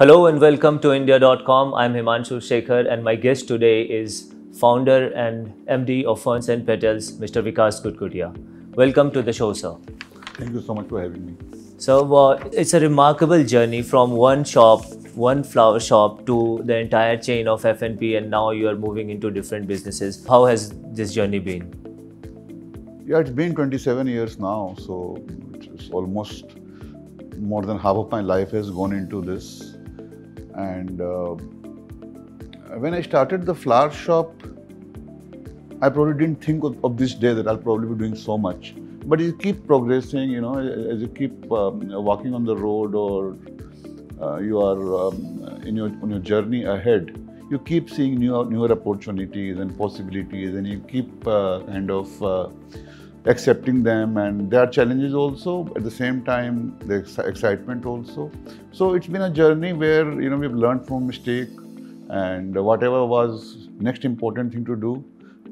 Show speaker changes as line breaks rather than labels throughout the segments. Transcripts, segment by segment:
Hello and welcome to India.com. I'm Himanshu Shekhar and my guest today is founder and MD of Ferns and Petals, Mr. Vikas Gutgutia. Welcome to the show, sir.
Thank you so much for having me.
So uh, it's a remarkable journey from one shop, one flower shop to the entire chain of FNP and now you are moving into different businesses. How has this journey been?
Yeah, it's been 27 years now, so it's almost more than half of my life has gone into this and uh, when I started the flower shop, I probably didn't think of, of, this day that I'll probably be doing so much. But you keep progressing, you know, as you keep um, walking on the road or uh, you are um, in your on your journey ahead, you keep seeing new, newer opportunities and possibilities, and you keep uh, kind of uh, accepting them and there are challenges also. At the same time the excitement also. So it's been a journey where you know we've learned from mistake and whatever was next important thing to do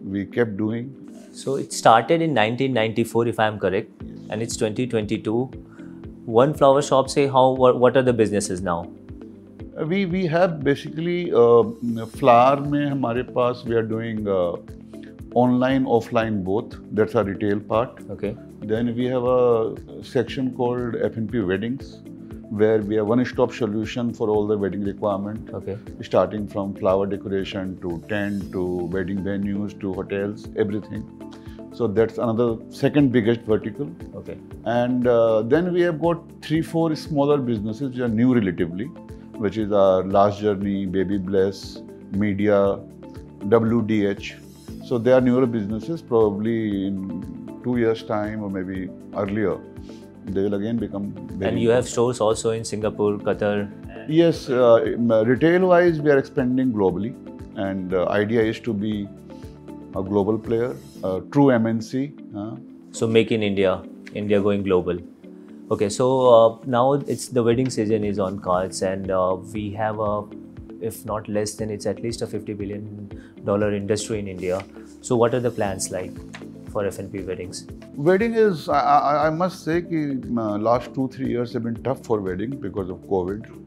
we kept doing.
So it started in 1994 if i'm correct yes. and it's 2022 one flower shop say how what, what are the businesses now?
We we have basically uh, flower mein hamare paas we are doing uh, online, offline both. That's our retail part.
Okay.
Then we have a section called FNP Weddings, where we have one-stop solution for all the wedding requirement.
Okay.
Starting from flower decoration to tent to wedding venues to hotels, everything. So that's another second biggest vertical.
Okay.
And uh, then we have got three, four smaller businesses which are new relatively, which is our Last Journey, Baby Bless, Media, WDH, so they are newer businesses, probably in two years' time or maybe earlier, they will again become.
and you have stores also in Singapore, Qatar.
Yes, uh, retail-wise, we are expanding globally, and the uh, idea is to be a global player, a true MNC. Uh.
So make in India, India going global. Okay, so uh, now it's the wedding season is on cards, and uh, we have a if not less than it's at least a 50 billion dollar industry in India. So what are the plans like for FNP weddings?
Wedding is, I, I must say, that uh, last two three years have been tough for wedding because of COVID.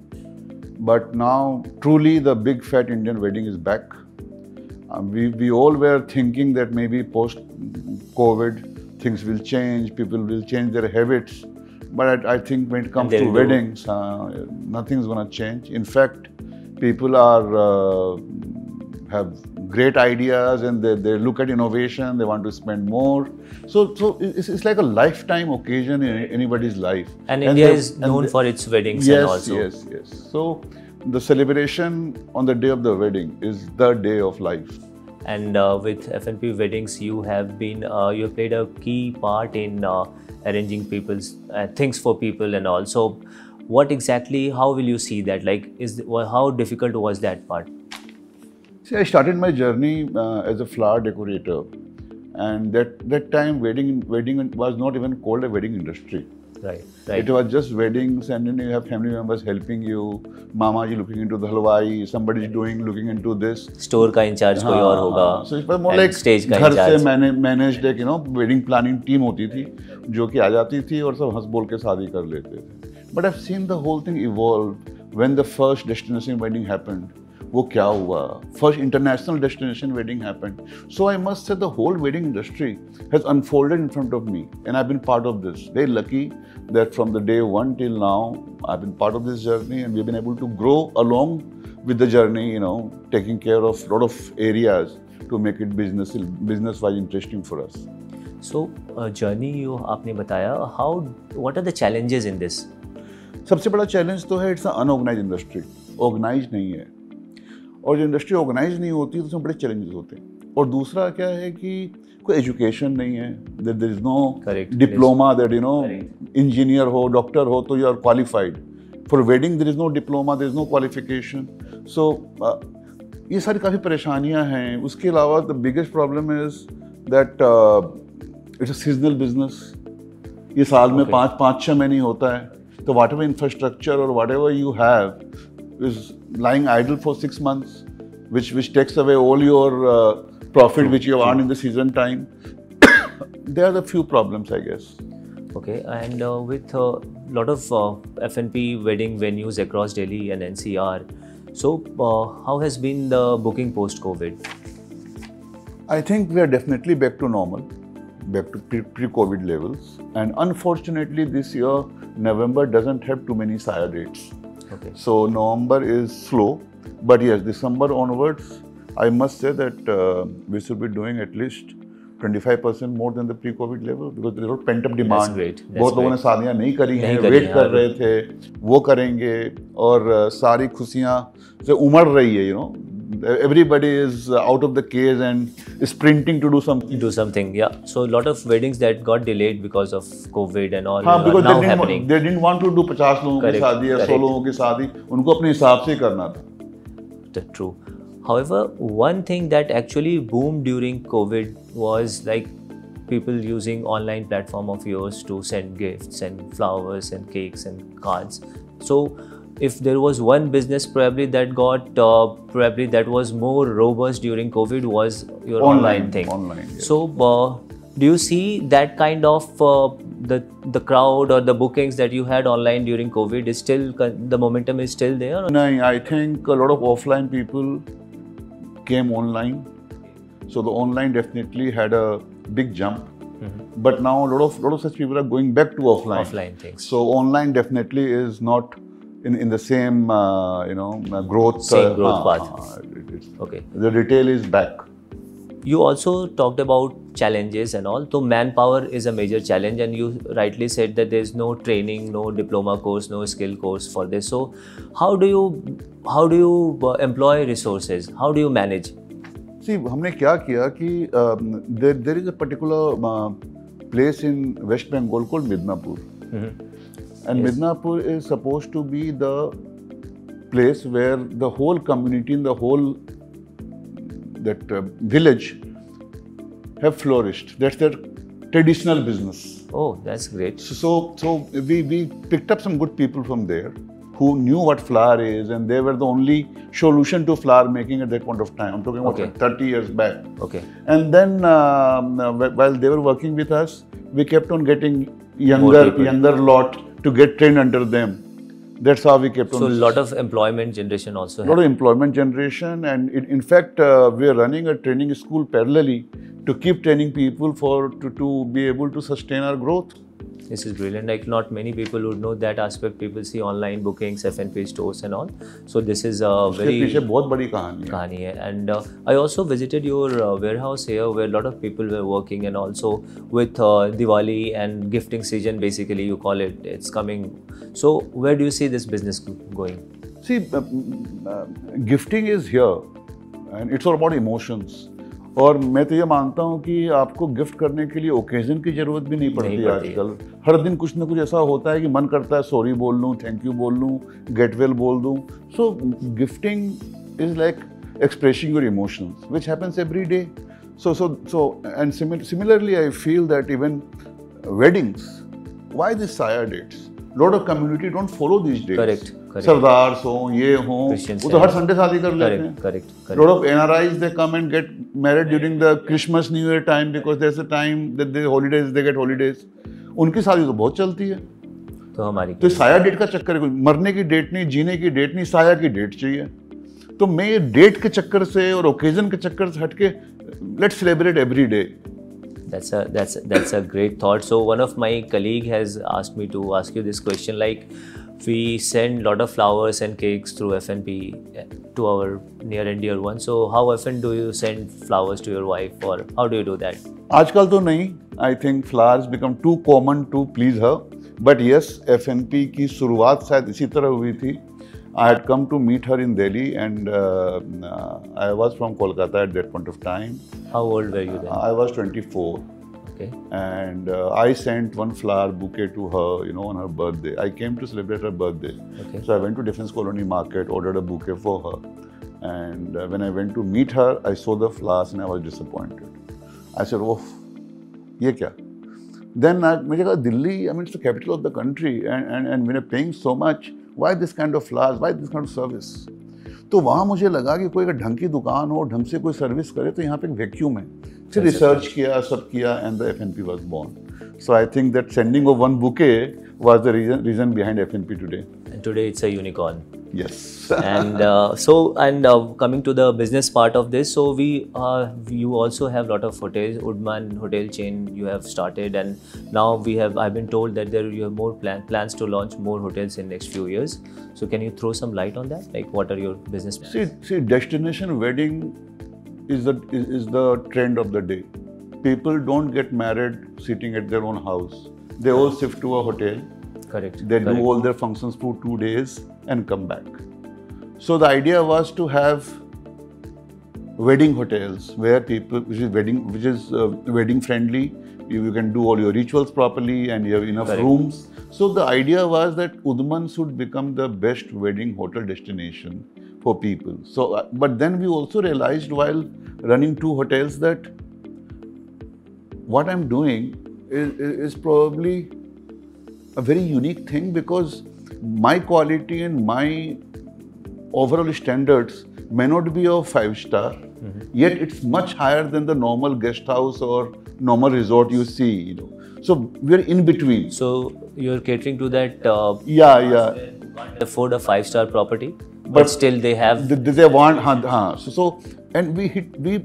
But now, truly, the big fat Indian wedding is back. Um, we, we all were thinking that maybe post COVID things will change, people will change their habits. But I, I think when it comes to weddings, uh, nothing's going to change. In fact, people are uh, have great ideas and they, they look at innovation, they want to spend more. So, so it's, it's like a lifetime occasion in anybody's life.
And, and India they, is known for its weddings
yes,
and also.
Yes, yes, So the celebration on the day of the wedding is the day of life.
And uh, with FNP Weddings, you have been, uh, you have played a key part in uh, arranging people's uh, things for people and also what exactly how will you see that like is how difficult was that part
see i started my journey uh, as a flower decorator and that that time wedding wedding was not even called a wedding industry
right right
it was just weddings and then you have family members helping you mama ji looking into the halwai somebody is doing looking into this
store ka in charge koi aur hoga
so it was more like stage ka घर से मैंने managed एक you know wedding planning team होती थी जो कि आ जाती थी और सब हंस बोल के शादी कर लेते थे But I've seen the whole thing evolve when the first destination wedding happened. वो क्या हुआ? First international destination wedding happened so I must say the whole wedding industry has unfolded in front of me and I been part of this way lucky that from the day one till now I been part of this journey and we been able to grow along with the journey you know taking care of lot of areas to make it business business wise interesting for us
so journey you आपने बताया how what are the challenges in this
सबसे बड़ा challenge तो है it's unorganised industry organise नहीं है. और जो इंडस्ट्री ऑर्गेनाइज नहीं होती तो उसमें बड़े चैलेंजेस होते हैं। और दूसरा क्या है कि कोई एजुकेशन नहीं है there there is no diploma that you know engineer हो डॉक्टर हो तो you are qualified for wedding there is no diploma there is no qualification so ये सारी काफ़ी परेशानियाँ हैं। उसके अलावा the biggest problem is that it's a seasonal business ये साल okay. में पाँच पाँच छः महीने होता है। तो वाट एवर इंफ्रास्ट्रक्चर और whatever you have is lying idle for six months, which which takes away all your uh, profit which you have earned in the season time. there are the few problems, I guess.
Okay, and uh, with uh, lot of uh, FNP wedding venues across Delhi and NCR. So, uh, how has been the booking post COVID?
I think we are definitely back to normal, back to pre COVID levels. And unfortunately, this year, November doesn't have too many Saya dates.
Okay.
So, November is slow. But yes, December onwards, I must say that uh, we should be doing at least 25% more than the pre-COVID level because there is pent up demand.
That's great. That's
बहुत लोगों ने शादियाँ नहीं करी हैं
wait
wait कर
हाँ,
रहे थे वो करेंगे और uh, सारी खुशियाँ से उमड़ रही है you know everybody is out of the cage and sprinting to do something
Do something, yeah. So, a lot of weddings that got delayed because of COVID and all
हाँ
are
because
now
they didn't,
happening.
they didn't want to do 50 लोगों की
Correct,
शादी या 100
correct.
लोगों की शादी उनको अपने हिसाब से ही करना था
T- True. However, one thing that actually boomed during COVID was like people using online platform of yours to send gifts and flowers and cakes and cards. So, if there was one business probably that got uh, probably that was more robust during COVID was your online,
Online,
thing.
online, yes.
So, uh, do you see that kind of uh, the the crowd or the bookings that you had online during COVID is still the momentum is still there?
No, I think a lot of offline people came online. So the online definitely had a big jump. But now a lot of lot of such people are going back to offline.
Offline things.
So online definitely is not in, in the same uh, you know uh, growth
Same
uh,
growth
uh,
path.
uh, it- it's-
Okay.
the retail is back.
You also talked about challenges and all. So manpower is a major challenge, and you rightly said that there's no training, no diploma course, no skill course for this. So how do you how do you uh, employ resources? How do you manage?
See, हमने क्या किया कि um, there there is a particular uh, place in West Bengal called Midnapur. And Midnapur is supposed to be the place where the whole community in the whole that uh, village have flourished. That's their traditional business.
Oh, that's great.
So, so, so we, we picked up some good people from there who knew what flower is, and they were the only solution to flower making at that point of time. I'm talking about
Okay.
30 years back.
Okay.
And then um, uh, while they were working with us, we kept on getting younger, younger lot to get trained under them. That's how we kept on.
So a lot of employment generation also.
A lot of employment generation, and in, in fact, uh, we are running a training school parallelly to keep training people for to, to be able to sustain our growth
This is brilliant. Like not many people would know that aspect. People see online bookings, FNP stores, and all. So this is a
इसके पीछे
very
बहुत बड़ी कहानी है
kahani hai. And uh, I also visited your uh, warehouse here where a lot of people were working and also with uh, Diwali and gifting season basically you call it it's coming. So where do you see this business go- going?
See, uh, uh, gifting is here and it's all about emotions. और मैं तो ये मानता हूँ कि आपको gift करने के लिए ओकेजन की ज़रूरत भी नहीं पड़ती आजकल। हर दिन कुछ ना कुछ ऐसा होता है कि मन करता है सॉरी बोल लूँ थैंक यू बोल लूँ गेट वेल बोल दूँ। So gifting is like expressing your emotion which happens every day so so so and similarly I feel that even weddings why this dates lot of community don't follow this dates
correct
Sardar हो ये हो वो तो हर Sunday शादी कर लेते हैं
correct, correct.
lot of NRIs they come and get married during the Christmas New Year time because there's a time that they holidays they get उनकी शादी तो बहुत चलती है
तो हमारी
तो साया डेट का चक्कर है मरने की डेट नहीं जीने की डेट नहीं साया की डेट चाहिए तो मैं ये डेट के चक्कर से और ओकेजन के चक्कर से हटके let's celebrate every day
That's a that's a, that's a great thought. So one of my colleague has asked me to ask you this question. Like, we send lot of flowers and cakes through FNP to our near and dear ones. So how often do you send flowers to your wife, or how do you do that?
आजकल तो नहीं I think flowers become too common to please her but yes F N P की शुरुआत शायद इसी तरह हुई थी I had come to meet her in Delhi and I was from Kolkata at that point of time
How old were you then?
I was twenty four
Okay.
and uh, I sent one flower bouquet to her, you know, on her birthday. I came to celebrate her birthday.
Okay.
So I went to Defense Colony Market, ordered a bouquet for her. And uh, when I went to meet her, I saw the flowers and I was disappointed. I said, oh, ये क्या? Then I, मुझे कहा Delhi, I mean, it's the capital of the country and, and, and when you're paying so much, why this kind of flowers, why this kind of service? तो वहाँ मुझे लगा कि कोई अगर ढंग की दुकान हो ढंग से कोई सर्विस करे तो यहाँ पे एक वैक्यूम है। फिर रिसर्च किया सब किया and the F N P was born so I think that sending of one bouquet was the reason reason behind F N
P today today it's a unicorn
Yes.
and uh, so and uh, coming to the business part of this so we uh, you also have a lot of hotels Udman hotel chain you have started and now we have I've been told that there you have more plan, plans to launch more hotels in next few years so can you throw some light on that like what are your business plans?
See, see, destination wedding is the is, is the trend of the day. People don't get married sitting at their own house. They all shift to a hotel.
Correct
They
correct.
do all their functions for two days and come back. So the idea was to have wedding hotels where people, which is wedding, which is uh, wedding friendly. You, you can do all your rituals properly and you have enough
Correct.
rooms. So the idea was that Udman should become the best wedding hotel destination for people. So, uh, but then we also realized while running two hotels that what I'm doing is, is probably a very unique thing because my quality and my overall standards may not be of five star, yet it's much higher than the normal guest house or normal resort you see. You know, so we're in between.
so you're catering to that uh,
Yeah, yeah.
can't afford a five star property but,
But-
still they have
They, they want, huh, huh. So, so and we hit we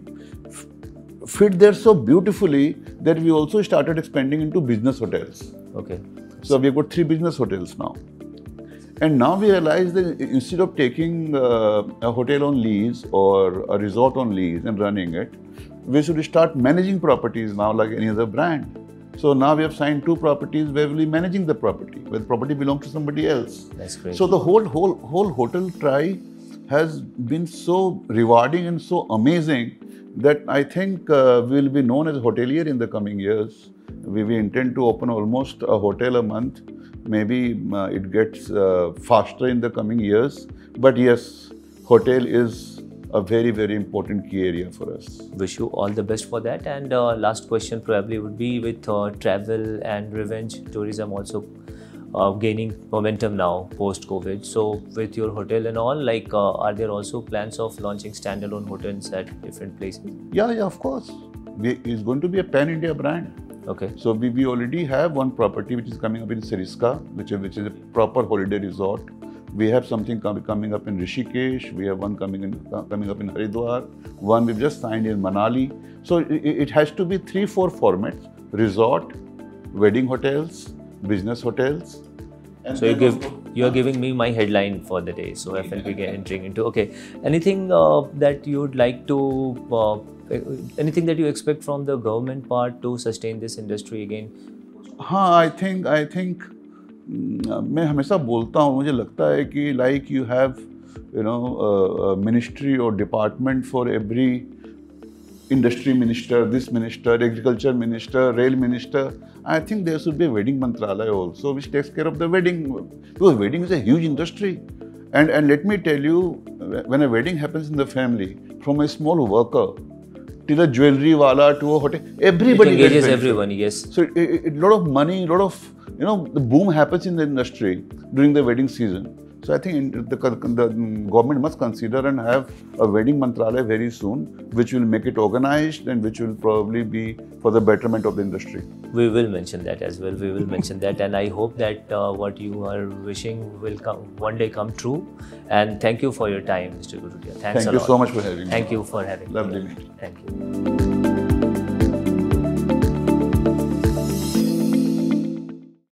fit there so beautifully that we also started expanding into business hotels.
okay
So we've got three business hotels now. And now we realize that instead of taking uh, a hotel on lease or a resort on lease and running it, we should start managing properties now like any other brand. So now we have signed two properties where we'll be managing the property, where the property belongs to somebody else.
that's great
So the whole whole whole hotel try has been so rewarding and so amazing that I think uh, we will be known as a hotelier in the coming years. We, we intend to open almost a hotel a month. Maybe uh, it gets uh, faster in the coming years. But yes, hotel is a very very important key area for us.
wish you all the best for that and uh, last question probably would be with uh, travel and revenge tourism also uh, gaining momentum now post covid so with your hotel and all like uh, are there also plans of launching standalone hotels at different places
Yeah, yeah, of course. We, it's going to be a pan India brand.
Okay
So we, we already have one property which is coming up in Sariska, which is, which is a proper holiday resort. We have something com- coming up in Rishikesh. We have one coming in coming up in Haridwar. One we've just signed in Manali. So it, it has to be three four formats: resort, wedding hotels, business hotels. And
so you give, you're giving me my headline for the day so fnp get entering into okay anything uh, that you would like to uh, anything that you expect from the government part to sustain this industry again
हाँ I think I think मैं हमेशा बोलता हूँ मुझे लगता है कि like you have you know ministry और department for every industry minister, this minister, agriculture minister, rail minister. I think there should be a wedding mantralaya also, which takes care of the wedding, because wedding is a huge industry. And and let me tell you, when a wedding happens in the family, from a small worker till a jewelry wala to a hotel, everybody gets
engages everyone yes
So a lot of money, a lot of you know, the boom happens in the industry during the wedding season. So I think the, the government must consider and have a wedding mantralaya very soon, which will make it organized and which will probably be for the betterment of the industry.
we will mention that as well we will mention that and i hope that uh, what you are wishing will come one day come true and thank you for your time mr Gutgutia thanks
Thank you
lot
so much for having me.
thank you for having
Lovely
me
meeting.
thank you